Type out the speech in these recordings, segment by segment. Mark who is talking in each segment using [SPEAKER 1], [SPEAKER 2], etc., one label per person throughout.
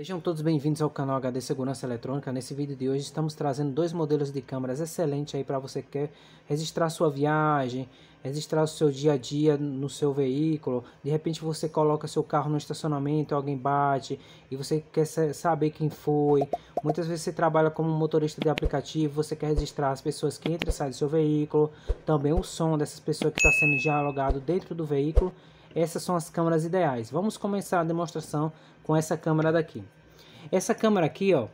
[SPEAKER 1] Sejam todos bem-vindos ao canal HD Segurança Eletrônica. Nesse vídeo de hoje estamos trazendo dois modelos de câmeras excelentes aí para você que quer registrar sua viagem, registrar o seu dia a dia no seu veículo. De repente você coloca seu carro no estacionamento, alguém bate e você quer saber quem foi. Muitas vezes você trabalha como motorista de aplicativo, você quer registrar as pessoas que entram e saem do seu veículo, também o som dessas pessoas que está sendo dialogado dentro do veículo essas são as câmeras ideais. Vamos começar a demonstração com essa câmera daqui. Essa câmera aqui, ó,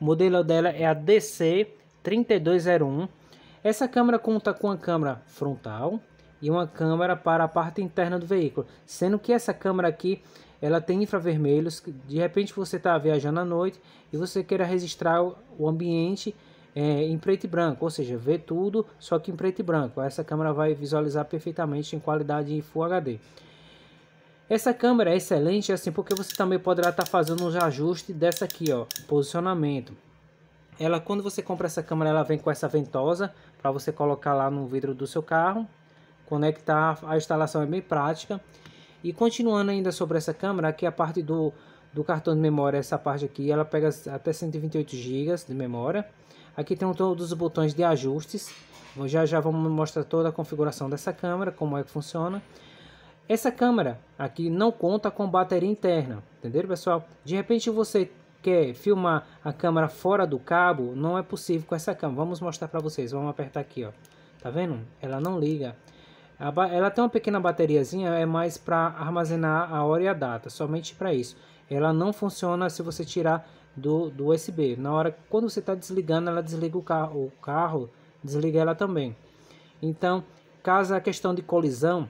[SPEAKER 1] o modelo dela é a DC3201. Essa câmera conta com a câmera frontal e uma câmera para a parte interna do veículo, sendo que essa câmera aqui ela tem infravermelhos. De repente você está viajando à noite e você queira registrar o ambiente é, em preto e branco, ou seja, ver tudo só que em preto e branco. Essa câmera vai visualizar perfeitamente em qualidade Full HD. Essa câmera é excelente assim porque você também poderá estar tá fazendo os ajustes dessa aqui, ó, posicionamento. Ela quando você compra essa câmera, ela vem com essa ventosa para você colocar lá no vidro do seu carro, conectar. A instalação é bem prática. E continuando ainda sobre essa câmera, aqui a parte do do cartão de memória, essa parte aqui, ela pega até 128 GB de memória. Aqui tem todos os botões de ajustes. Já já vamos mostrar toda a configuração dessa câmera, como é que funciona. Essa câmera aqui não conta com bateria interna, entendeu pessoal? De repente você quer filmar a câmera fora do cabo, não é possível com essa câmera. Vamos mostrar para vocês, vamos apertar aqui, ó. Tá vendo? Ela não liga. Ela tem uma pequena bateriazinha, é mais para armazenar a hora e a data, somente para isso. Ela não funciona se você tirar do, do USB. Na hora quando você está desligando, ela desliga o carro, o carro, desliga ela também. Então, caso a questão de colisão,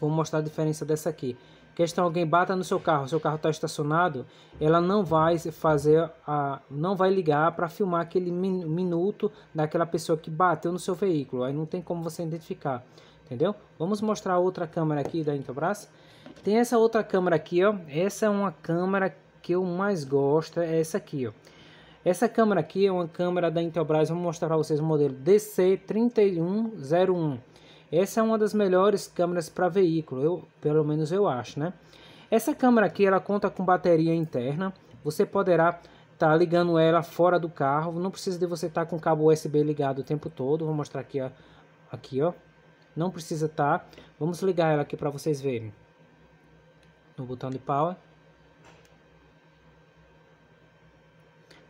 [SPEAKER 1] vou mostrar a diferença dessa aqui. Questão alguém bata no seu carro, seu carro está estacionado, ela não vai fazer a, não vai ligar para filmar aquele min, minuto daquela pessoa que bateu no seu veículo. Aí não tem como você identificar, entendeu? Vamos mostrar outra câmera aqui da Intelbras. Tem essa outra câmera aqui, ó. Essa é uma câmera que eu mais gosto é essa aqui, ó. Essa câmera aqui é uma câmera da Intelbras, vou mostrar para vocês o modelo DC3101. Essa é uma das melhores câmeras para veículo, eu, pelo menos eu acho, né? Essa câmera aqui, ela conta com bateria interna, você poderá estar tá ligando ela fora do carro, não precisa de você estar tá com cabo USB ligado o tempo todo, vou mostrar aqui, ó, aqui, ó. Não precisa estar, tá. vamos ligar ela aqui para vocês verem. No botão de power.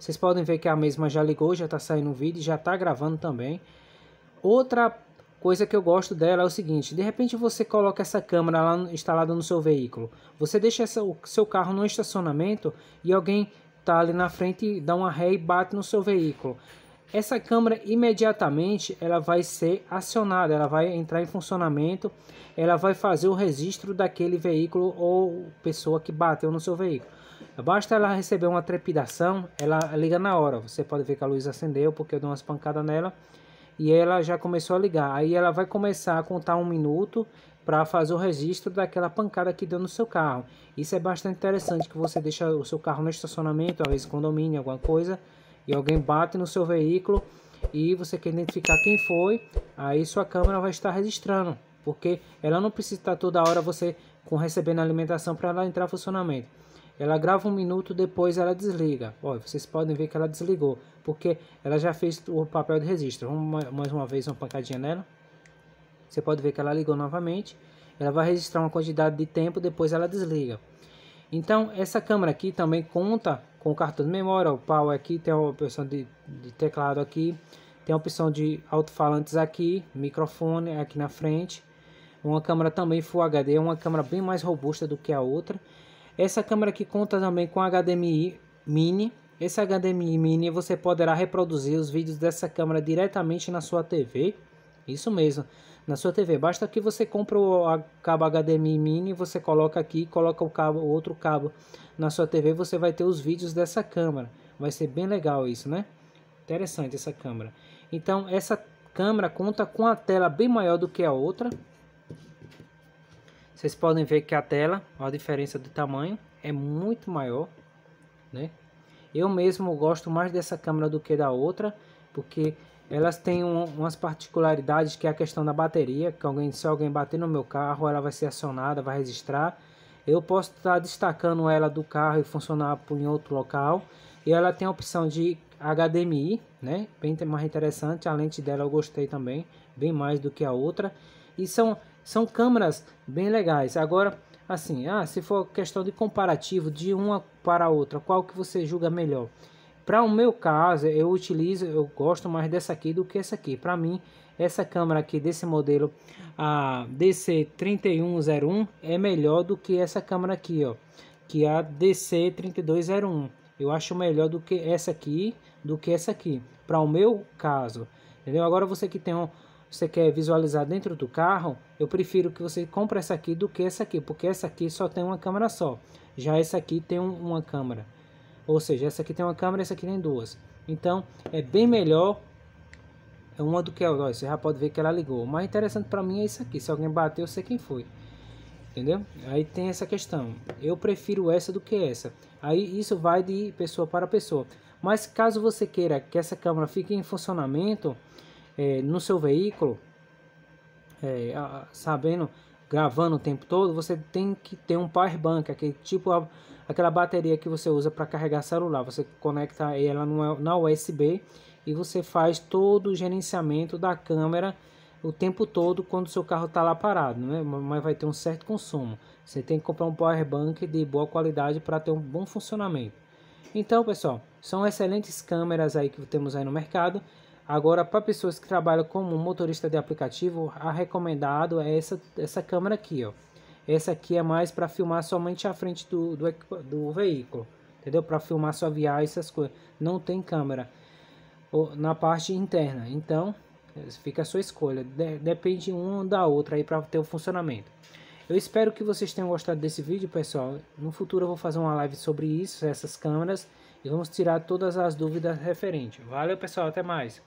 [SPEAKER 1] Vocês podem ver que a mesma já ligou, já está saindo o vídeo, já está gravando também. Outra coisa que eu gosto dela é o seguinte, de repente você coloca essa câmera lá instalada no seu veículo. Você deixa essa, o seu carro no estacionamento e alguém está ali na frente, dá uma ré e bate no seu veículo. Essa câmera imediatamente ela vai ser acionada, ela vai entrar em funcionamento, ela vai fazer o registro daquele veículo ou pessoa que bateu no seu veículo. Basta ela receber uma trepidação, ela liga na hora. Você pode ver que a luz acendeu porque eu dei umas pancadas nela e ela já começou a ligar. Aí ela vai começar a contar um minuto para fazer o registro daquela pancada que deu no seu carro. Isso é bastante interessante que você deixa o seu carro no estacionamento, às vezes condomínio, alguma coisa, e alguém bate no seu veículo e você quer identificar quem foi, aí sua câmera vai estar registrando, porque ela não precisa estar toda hora você com recebendo alimentação para ela entrar funcionamento. Ela grava um minuto, depois ela desliga. Ó, vocês podem ver que ela desligou, porque ela já fez o papel de registro. Vamos mais uma vez uma pancadinha nela. Você pode ver que ela ligou novamente. Ela vai registrar uma quantidade de tempo, depois ela desliga. Então, essa câmera aqui também conta com cartão de memória. O power aqui tem a opção de, de teclado aqui. Tem a opção de alto-falantes aqui, microfone aqui na frente. Uma câmera também Full HD, uma câmera bem mais robusta do que a outra. Essa câmera aqui conta também com HDMI mini. Esse HDMI mini você poderá reproduzir os vídeos dessa câmera diretamente na sua TV. Isso mesmo, na sua TV. Basta que você compre o cabo HDMI mini, você coloca aqui, coloca o cabo, outro cabo na sua TV, você vai ter os vídeos dessa câmera. Vai ser bem legal isso, né? Interessante essa câmera. Então, essa câmera conta com a tela bem maior do que a outra. Vocês podem ver que a tela, a diferença de tamanho, é muito maior, né? Eu mesmo gosto mais dessa câmera do que da outra, porque elas têm um, umas particularidades que é a questão da bateria, que alguém, se alguém bater no meu carro, ela vai ser acionada, vai registrar. eu posso estar tá destacando ela do carro e funcionar em outro local. E ela tem a opção de HDMI, né? Bem mais interessante. A lente dela eu gostei também, bem mais do que a outra. E são, são câmeras bem legais. Agora, assim, ah, se for questão de comparativo de uma para a outra, qual que você julga melhor? Para o meu caso, eu utilizo, eu gosto mais dessa aqui do que essa aqui. Para mim, essa câmera aqui desse modelo a DC3101 é melhor do que essa câmera aqui, ó, que é a DC3201. Eu acho melhor do que essa aqui, do que essa aqui, para o meu caso. Entendeu? Agora você que tem um, você quer visualizar dentro do carro, eu prefiro que você compre essa aqui do que essa aqui, porque essa aqui só tem uma câmera só. Já essa aqui tem um, uma câmera. Ou seja, essa aqui tem uma câmera, essa aqui tem duas. Então, é bem melhor é uma do que a outra. Você já pode ver que ela ligou. O mais interessante para mim é isso aqui. Se alguém bater, eu sei quem foi. Entendeu? Aí tem essa questão. Eu prefiro essa do que essa. Aí isso vai de pessoa para pessoa. Mas caso você queira que essa câmera fique em funcionamento é, no seu veículo, é, sabendo, gravando o tempo todo, você tem que ter um power bank, aquele tipo a, aquela bateria que você usa para carregar celular. Você conecta ela na USB e você faz todo o gerenciamento da câmera o tempo todo quando seu carro está lá parado, né? mas vai ter um certo consumo. Você tem que comprar um power bank de boa qualidade para ter um bom funcionamento. Então, pessoal, são excelentes câmeras aí que temos aí no mercado. Agora, para pessoas que trabalham como motorista de aplicativo, a recomendado é essa, essa câmera aqui, ó. Essa aqui é mais para filmar somente a frente do, do, do veículo, entendeu? Para filmar sua viagem, essas coisas. Não tem câmera na parte interna. Então, fica a sua escolha. De depende um da outra aí para ter o funcionamento. Eu espero que vocês tenham gostado desse vídeo, pessoal. No futuro eu vou fazer uma live sobre isso, essas câmeras, e vamos tirar todas as dúvidas referentes. Valeu, pessoal, até mais.